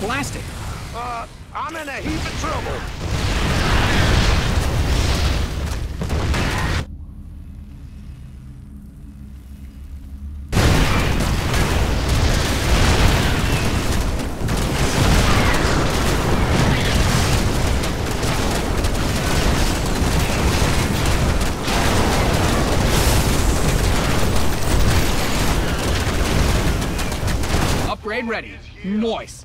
blasting? Uh, I'm in a heap of trouble. Upgrade ready. Noise.